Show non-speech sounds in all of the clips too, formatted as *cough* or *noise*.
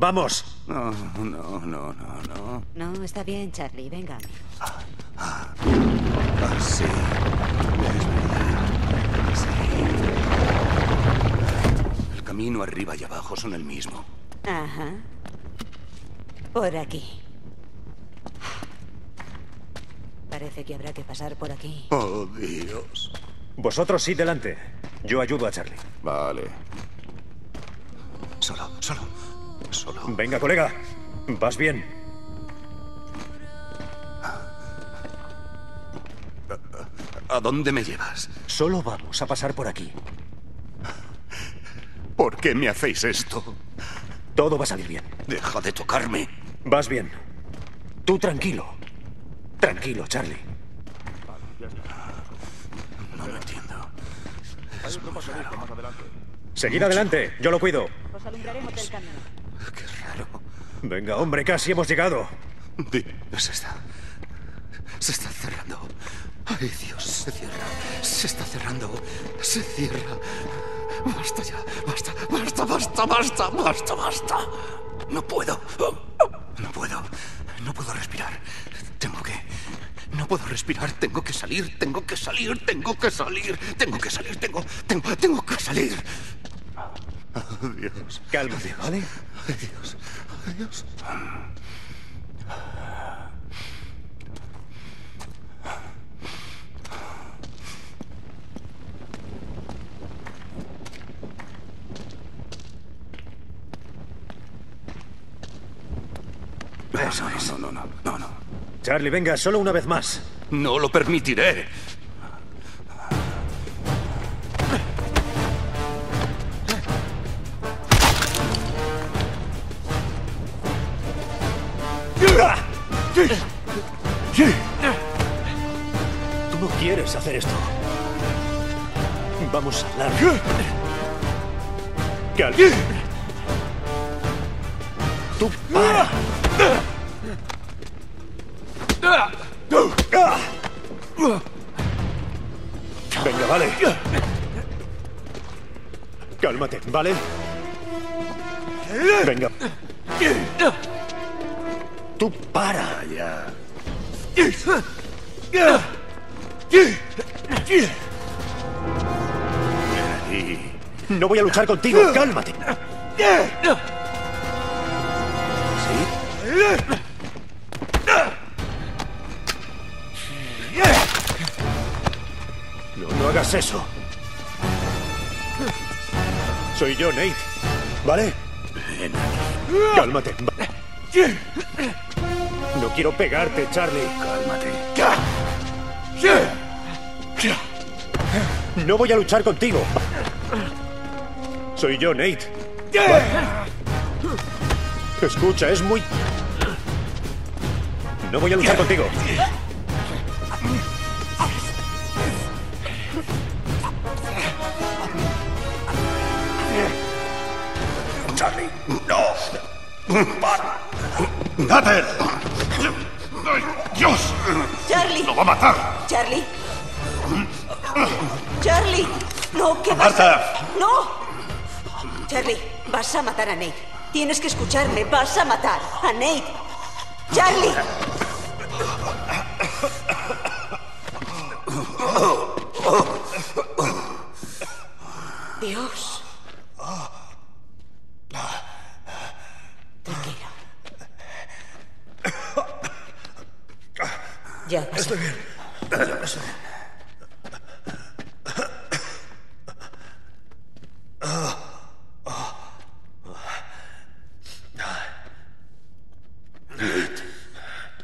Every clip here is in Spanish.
¡Vamos! No, no, no, no, no. No, está bien, Charlie. Venga. Ah, sí. Es verdad. Sí. El camino arriba y abajo son el mismo. Ajá. Por aquí. Parece que habrá que pasar por aquí. Oh, Dios. Vosotros sí delante. Yo ayudo a Charlie. Vale. Solo, solo, solo. Venga, colega. Vas bien. ¿A dónde me llevas? Solo vamos a pasar por aquí. ¿Por qué me hacéis esto? Todo va a salir bien. Deja de tocarme. Vas bien. Tú tranquilo. Tranquilo, Charlie. No lo entiendo. Es muy raro. Seguid adelante. Yo lo cuido. Os alumbraremos del camino. *laughs* Qué raro. Venga, hombre, casi hemos llegado. Di- Se está. Se está cerrando. Ay, Dios, se cierra. Se está cerrando. Se cierra. Basta ya. Basta, basta, basta, basta, basta, basta. No puedo. No puedo. No puedo respirar. Tengo que. No puedo respirar. Tengo que salir. Tengo que salir. Tengo que salir. Tengo que salir. Tengo. Tengo. Tengo que salir. Adiós. Cálmate, ¿vale? Adiós. Adiós. Eso es. No, no, no, no, no. Charlie, venga, solo una vez más. No lo permitiré. Venga. Tú para. Ya. Y No voy a luchar contigo. Cálmate. No, no hagas eso. Soy yo, Nate. ¿Vale? Cálmate. No quiero pegarte, Charlie. cálmate. No voy a luchar contigo. Soy yo, Nate. Escucha, es muy... No voy a luchar contigo. ¡Ay, ¡Dios! Charlie. ¡Lo va a matar! Charlie. Charlie. No, ¿qué vas Marta. a... No. Charlie, vas a matar a Nate. Tienes que escucharme. Vas a matar a Nate. Charlie. Dios. Tranquilo. Ya pasó. Estoy bien.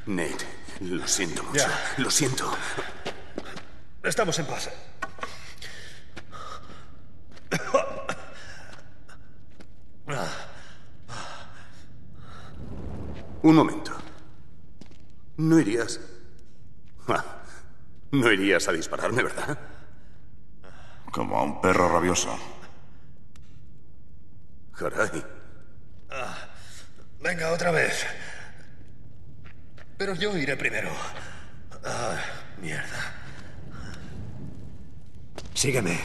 Nate, lo siento mucho. Ya. Lo siento. Estamos en paz. Un momento. No irías. Ah, no irías a dispararme, ¿verdad? Como a un perro rabioso. Caray. Venga, otra vez. Pero yo iré primero. Ah, mierda. Sígueme.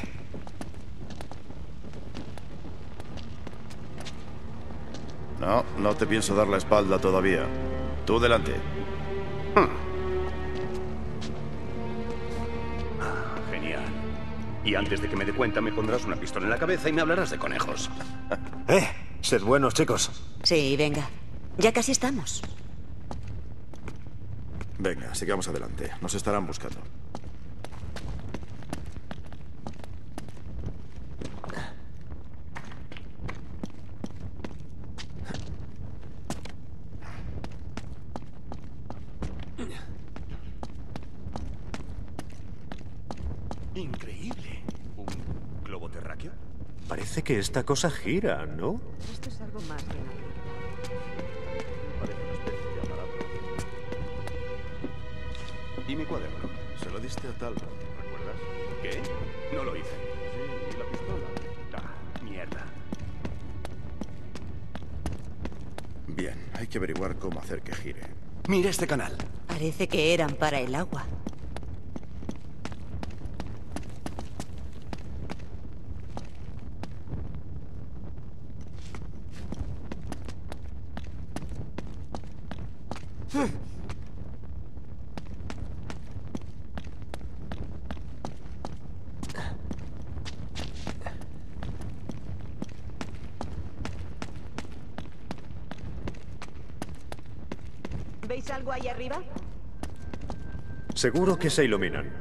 No, no te pienso dar la espalda todavía. Tú delante. Genial. Y antes de que me dé cuenta, me pondrás una pistola en la cabeza y me hablarás de conejos. *laughs* Eh, sed buenos, chicos. Sí, venga. Ya casi estamos. Venga, sigamos adelante. Nos estarán buscando. Increíble. ¿Un globo terráqueo? Parece que esta cosa gira, ¿no? Esto es algo más Parece una especie de aparato. ¿Y mi cuaderno? Se lo diste a Talbot, ¿recuerdas? ¿Qué? No lo hice. Sí, y la pistola. Ah, mierda. Bien, hay que averiguar cómo hacer que gire. Mira este canal. Parece que eran para el agua. ¿Veis algo ahí arriba? Seguro que se iluminan.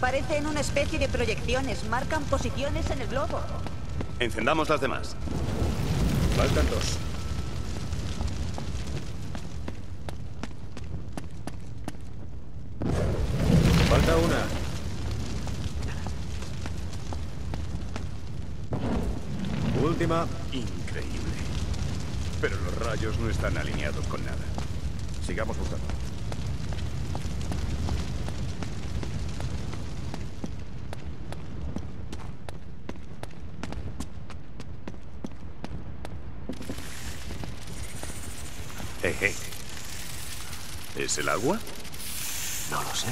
Parecen una especie de proyecciones. Marcan posiciones en el globo. Encendamos las demás. Faltan dos. Pero los rayos no están alineados con nada. Sigamos buscando. Eje. ¿Es el agua? No lo sé.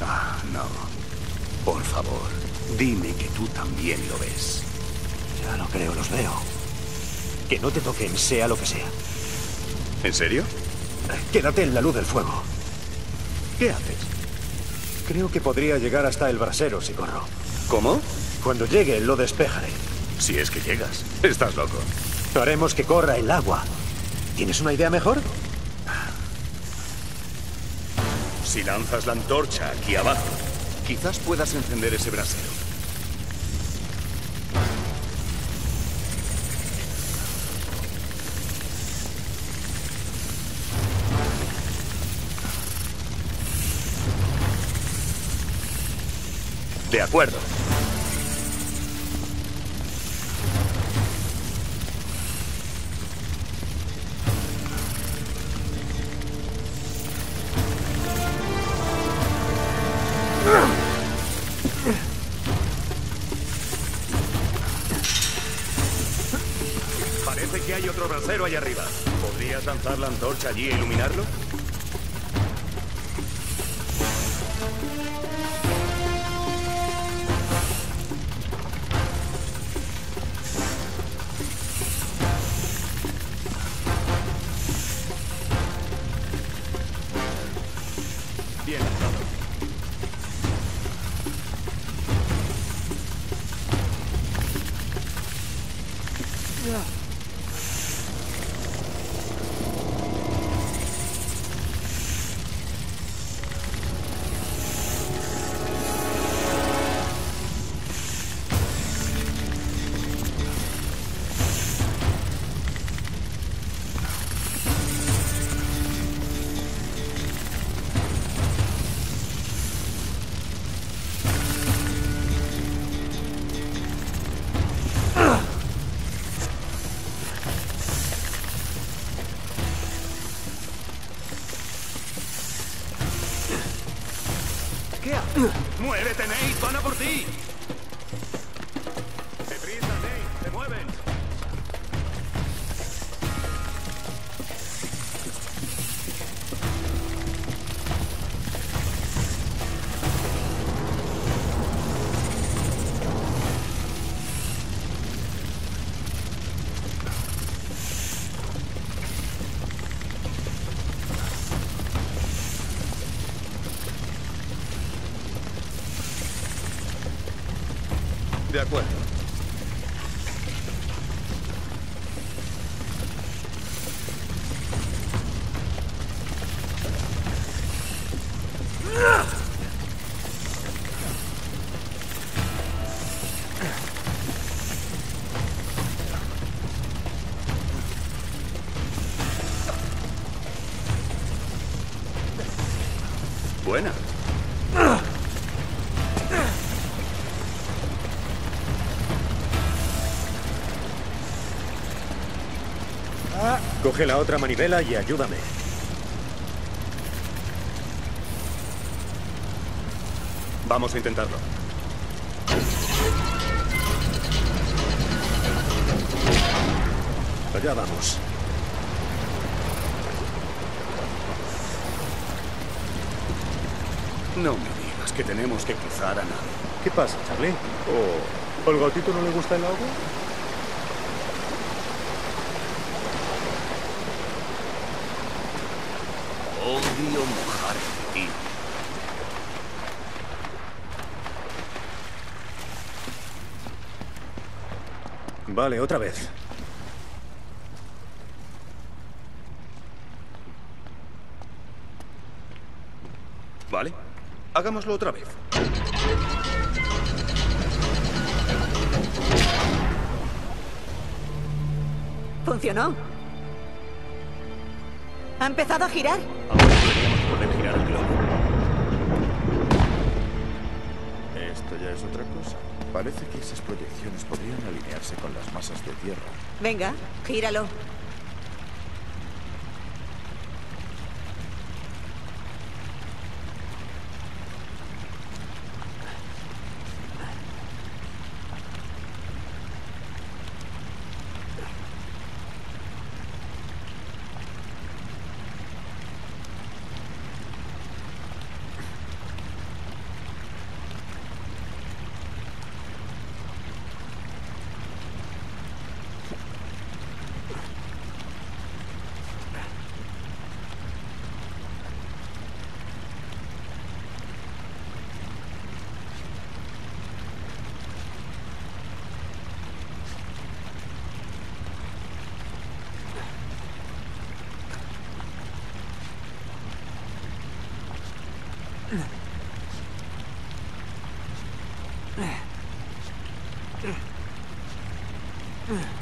Ah, no. Por favor, dime que tú también lo ves. Ya lo creo, los veo. Que no te toquen, sea lo que sea. ¿En serio? Quédate en la luz del fuego. ¿Qué haces? Creo que podría llegar hasta el brasero si corro. ¿Cómo? Cuando llegue, lo despejaré. Si es que llegas. Estás loco. Haremos que corra el agua. ¿Tienes una idea mejor? Si lanzas la antorcha aquí abajo, quizás puedas encender ese brasero. Parece que hay otro brasero allá arriba. ¿Podrías lanzar la antorcha allí e iluminarlo? ¡Muévete, Nate! ¡Van por ti! De acuerdo. Coge la otra manivela y ayúdame. Vamos a intentarlo. Allá vamos. No me digas que tenemos que cruzar a nada. ¿Qué pasa, Charlie? ¿O al gatito no le gusta el agua? Odio mojar ti. Vale, otra vez. ¿Vale? Hagámoslo otra vez. ¿Funcionó? ¿Ha empezado a girar? Ahora deberíamos poder girar el globo. Esto ya es otra cosa. Parece que esas proyecciones podrían alinearse con las masas de tierra. Venga, gíralo. 哎，嗯，嗯。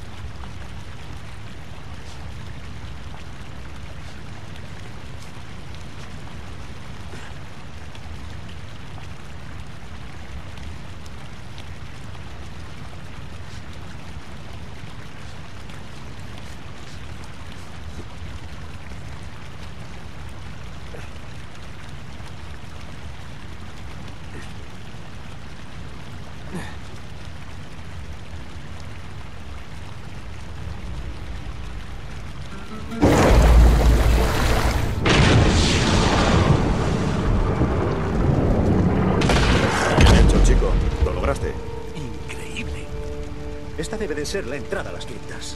debe de ser la entrada a las criptas.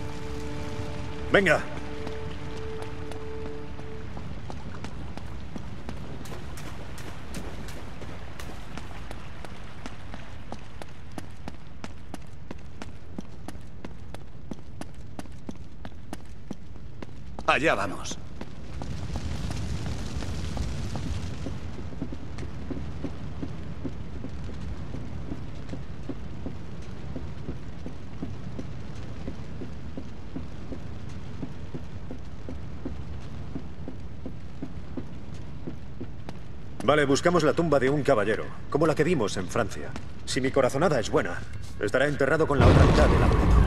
Venga. Allá vamos. Vale, buscamos la tumba de un caballero, como la que vimos en Francia. Si mi corazonada es buena, estará enterrado con la otra mitad del amuleto.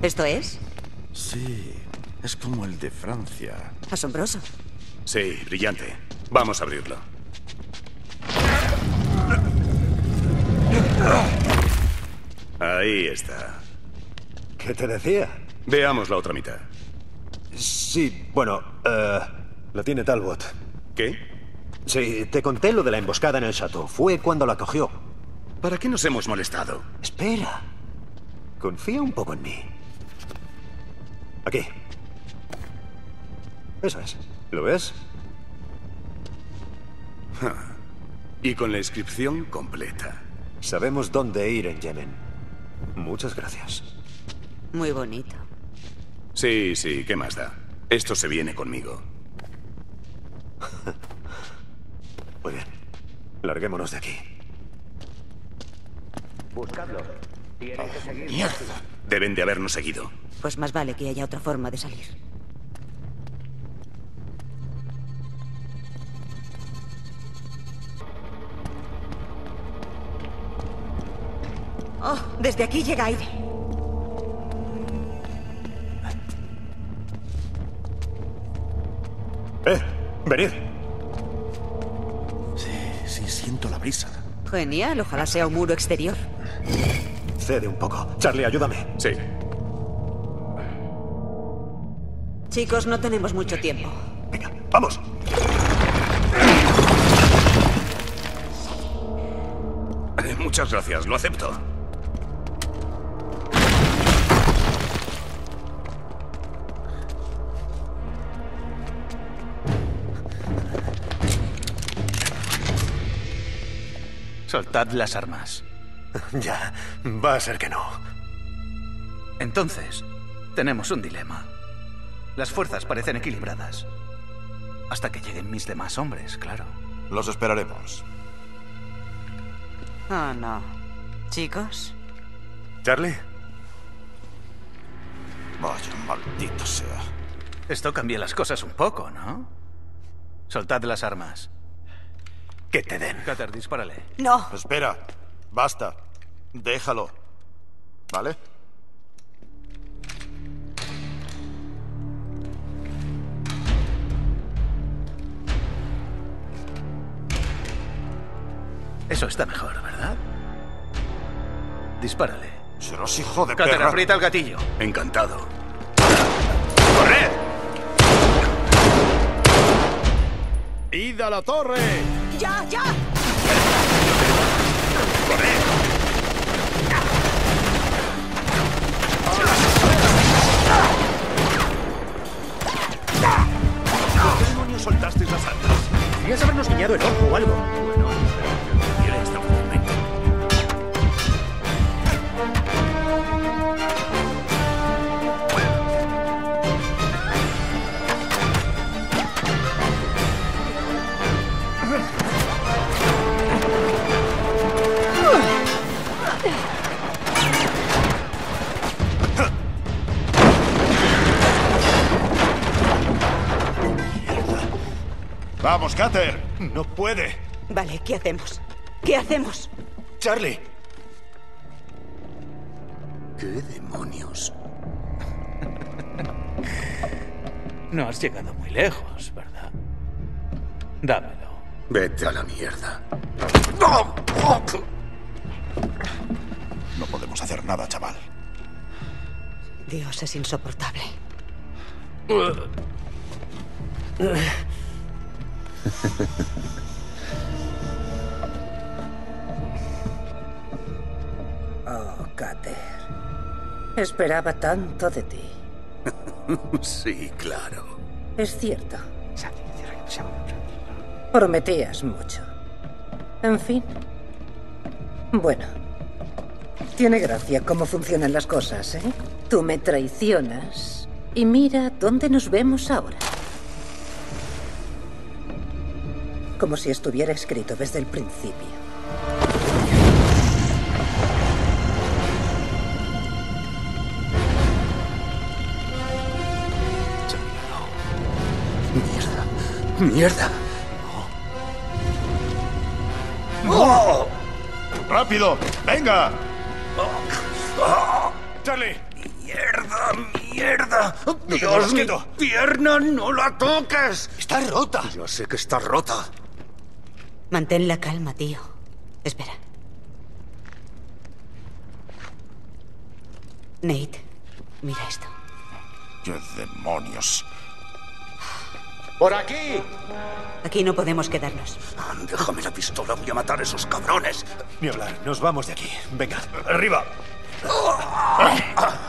¿Esto es? Sí, es como el de Francia. Asombroso. Sí, brillante. Vamos a abrirlo. Ahí está. ¿Qué te decía? Veamos la otra mitad. Sí, bueno, eh, la tiene Talbot. ¿Qué? Sí, te conté lo de la emboscada en el chateau. Fue cuando la cogió. ¿Para qué nos hemos molestado? Espera. Confía un poco en mí. Aquí. Eso es. ¿Lo ves? Y con la inscripción completa. Sabemos dónde ir en Yemen. Muchas gracias. Muy bonito. Sí, sí, ¿qué más da? Esto se viene conmigo. Muy bien. Larguémonos de aquí. ¡Mierda! Deben de habernos seguido. Pues más vale que haya otra forma de salir. Oh, desde aquí llega aire. ¡Venid! Sí, sí, siento la brisa. Genial, ojalá sea un muro exterior. Cede un poco. Charlie, ayúdame. Sí. Chicos, no tenemos mucho tiempo. Venga, vamos. Muchas gracias, lo acepto. Soltad las armas. *laughs* Ya, va a ser que no. Entonces, tenemos un dilema. Las fuerzas parecen equilibradas. Hasta que lleguen mis demás hombres, claro. Los esperaremos. Oh, no. Chicos, ¿Charlie? Vaya, maldito sea. Esto cambia las cosas un poco, ¿no? Soltad las armas. Que te den. Cater, dispárale. no. Espera, basta. Déjalo. ¿Vale? Eso está mejor, ¿verdad? Dispárale. Serás hijo de Cater, perra. aprieta el gatillo. Encantado. ¡Corred! ¡Id a la torre! ¡Ya, ya! ¿Por qué demonios soltasteis las armas? Deberías habernos guiñado el ojo o algo. Bueno, ¡Vamos, Cater! ¡No puede! Vale, ¿qué hacemos? ¿Qué hacemos? Charlie. ¿Qué demonios? No has llegado muy lejos, ¿verdad? Dámelo. Vete a la mierda. No podemos hacer nada, chaval. Dios, es insoportable. *laughs* Oh, Cater. Esperaba tanto de ti. *laughs* Sí, claro. Es cierto. Prometías mucho. En fin. Bueno. Tiene gracia cómo funcionan las cosas, ¿eh? Tú me traicionas y mira dónde nos vemos ahora. Como si estuviera escrito desde el principio. Mierda. Mierda. ¡Rápido! ¡Venga! ¡Charlie! ¡Mierda! ¡Mierda! ¡Dios, muevas, mi pierna! ¡No la toques! ¡Está rota! Ya sé que está rota. Mantén la calma, tío. Espera. Nate, mira esto. ¡Qué demonios! ¡Por aquí! Aquí no podemos quedarnos. Ah, Déjame la pistola, voy a matar a esos cabrones. Ni hablar, nos vamos de aquí. Venga. ¡Arriba!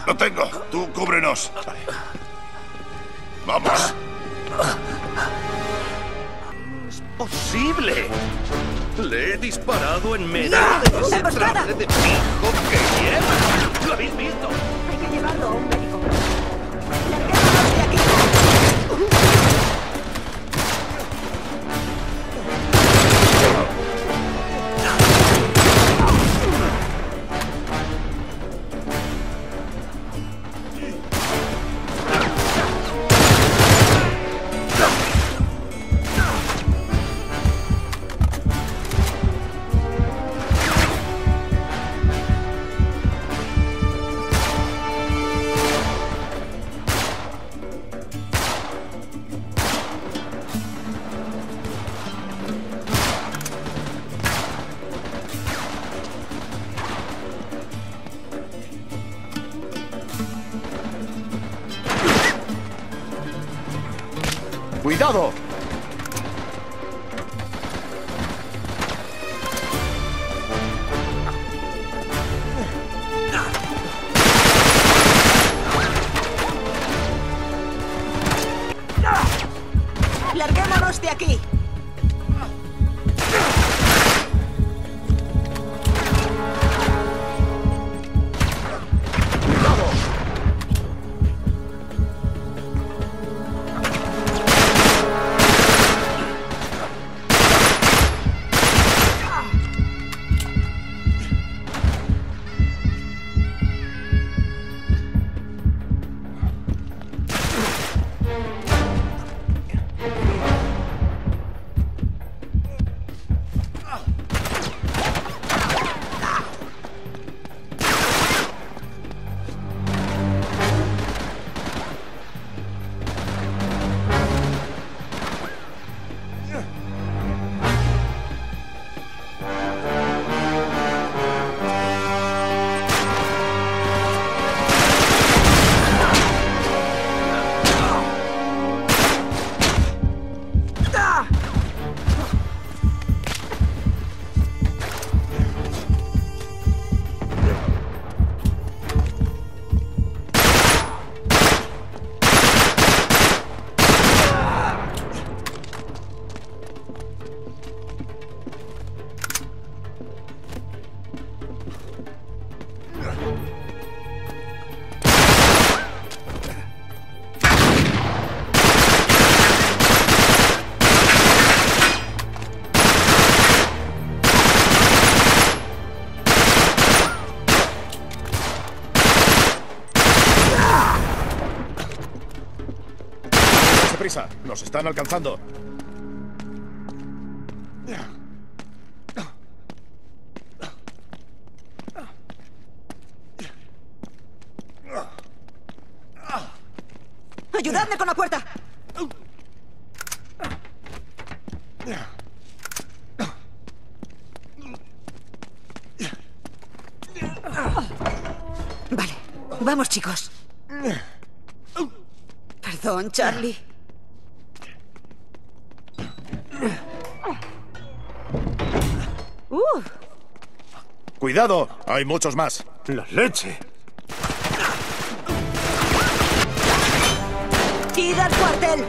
¡Lo tengo! ¡Tú cúbrenos! ¡Vamos! ¡Posible! Le he disparado en medio ¡No! de ese traje de pijo que lleva. ¿Lo habéis visto? Hay que llevarlo a ¡Larguémonos de aquí! Están alcanzando! ¡Ayudadme con la puerta! Vale, vamos chicos. Perdón, Charlie. ¡Cuidado! Hay muchos más. ¡La leche! ¡Id al cuartel!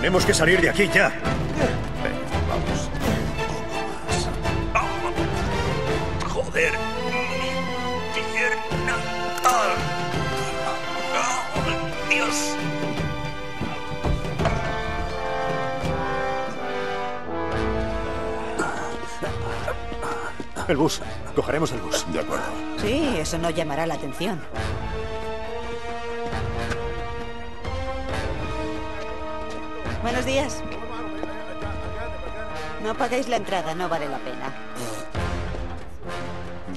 Tenemos que salir de aquí ya. Vamos. Joder. Mi pierna. Ah, Dios. El bus. Cogeremos el bus. De acuerdo. Sí, eso no llamará la atención. Días. No pagáis la entrada, no vale la pena.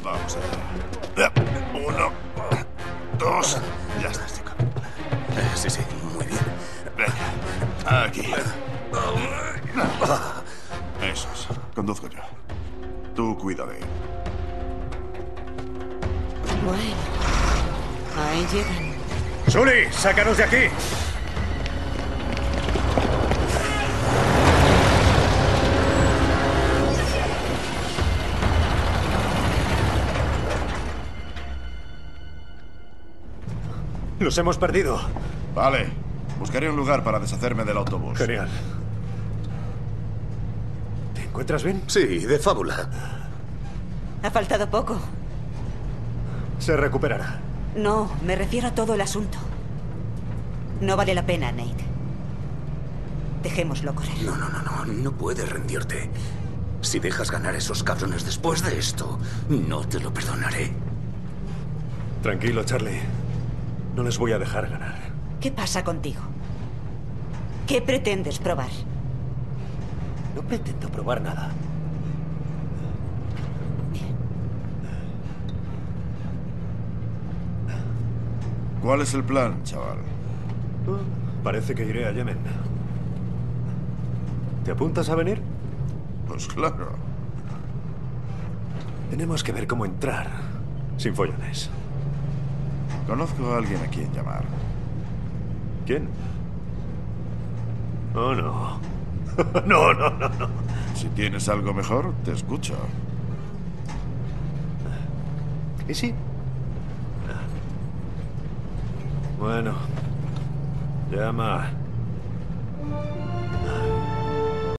Vamos allá. Uno, dos. Ya está, chico. Eh, Sí, sí, muy bien. Venga, aquí. Eso es. Conduzco yo. Tú cuida de él. Bueno, ahí llegan. ¡Sully! ¡Sácanos de aquí! Los hemos perdido. Vale. Buscaré un lugar para deshacerme del autobús. Genial. ¿Te encuentras bien? Sí, de fábula. Ha faltado poco. Se recuperará. No, me refiero a todo el asunto. No vale la pena, Nate. Dejémoslo correr. No, no, no, no. No puedes rendirte. Si dejas ganar a esos cabrones después de esto, no te lo perdonaré. Tranquilo, Charlie. No les voy a dejar ganar. ¿Qué pasa contigo? ¿Qué pretendes probar? No pretendo probar nada. ¿Cuál es el plan, chaval? Parece que iré a Yemen. ¿Te apuntas a venir? Pues claro. Tenemos que ver cómo entrar. Sin follones. Conozco a alguien a quien llamar. ¿Quién? Oh, no. *laughs* no, no, no, no. Si tienes algo mejor, te escucho. ¿Y sí? Bueno. Llama